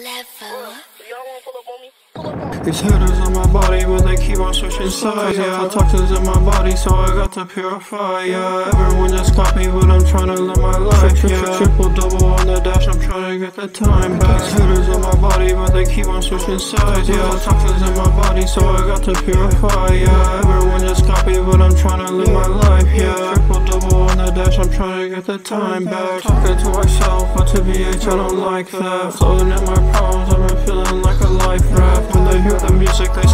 Level. These hitters on my body, but they keep on switching sides. Yeah, toxins in my body, so I got to purify. Yeah, everyone just copy, but I'm trying to live my life. Yeah, triple double on the dash, I'm trying to get the time back. Hitters on my body, but they keep on switching sides. Yeah, toxins in my body, so I got to purify. Yeah, everyone just copy, but I'm trying to live my life. Yeah, triple double on the dash, I'm trying to get the time back. Talking to myself, but to BH, I don't like that. Floating in my problems, I've been feeling like a life raft. When they hear the music, they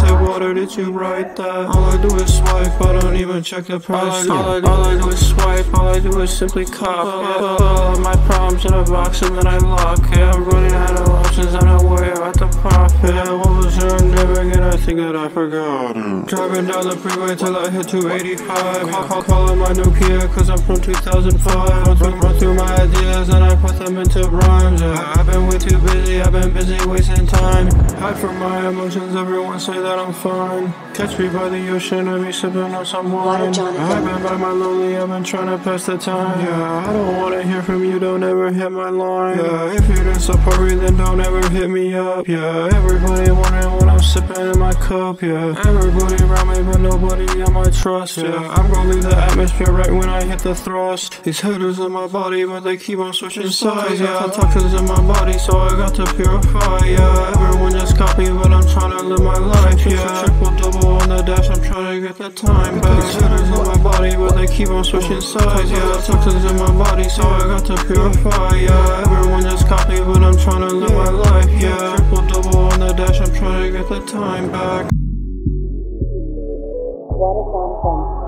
say, Water, did you write that? All I do is swipe, I don't even check the price. All I, all I do is swipe, all I do is simply cop. Yeah, all of my problems in a box and then I lock. Yeah, I'm running out of options, I'm not worried about the profit. Yeah, what was earned, never again, I think that I forgot. Driving down the freeway till I hit 285. Call, call, calling my Nokia, cause I'm from 2005. Run through, run through my ideas and I into rhymes. Yeah, I've been way too busy, I've been busy wasting time. Hide from my emotions, everyone say that I'm fine. Catch me by the ocean, I be sipping on some wine. I've been by my lonely, I've been trying to pass the time. Yeah, I don't wanna hear from you, don't ever hit my line. Yeah, if you didn't support me, then don't ever hit me up. Yeah, everybody wondering what I'm sipping in my cup. Yeah, everybody around me, but nobody I might trust. Yeah, I'm gonna leave the atmosphere right when I hit the thrust. These hitters in my body, but they keep on switching sides. Yeah, toxins in my body, so I got to purify. Yeah, everyone just copy, but I'm trying to live my life. Yeah, triple double on the dash, I'm trying to get the time back. These hitters in my body, but they keep on switching sides. Yeah, toxins in my body, so I got to purify. Yeah, everyone just copy, but I'm trying to live my life. Yeah, triple double on the dash, I'm trying to get the time back. What is on